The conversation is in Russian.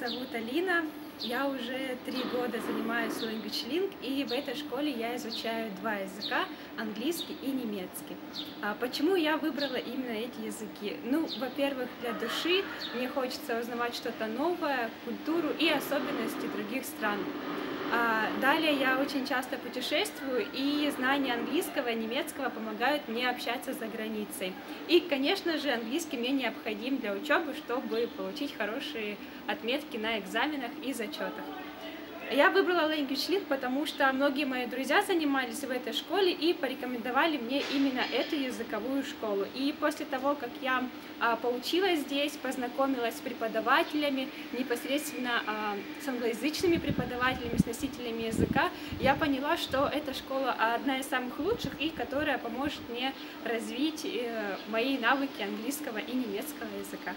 зовут Алина. Я уже три года занимаюсь Language Link, и в этой школе я изучаю два языка – английский и немецкий. А почему я выбрала именно эти языки? Ну, во-первых, для души мне хочется узнавать что-то новое, культуру и особенности других стран. А далее я очень часто путешествую, и знания английского и немецкого помогают мне общаться за границей. И, конечно же, английский мне необходим для учебы, чтобы получить хорошие отметки на экзаменах и зачетах. Я выбрала Language Link, потому что многие мои друзья занимались в этой школе и порекомендовали мне именно эту языковую школу. И после того, как я а, поучилась здесь, познакомилась с преподавателями, непосредственно а, с англоязычными преподавателями, с носителями языка, я поняла, что эта школа одна из самых лучших и которая поможет мне развить э, мои навыки английского и немецкого языка.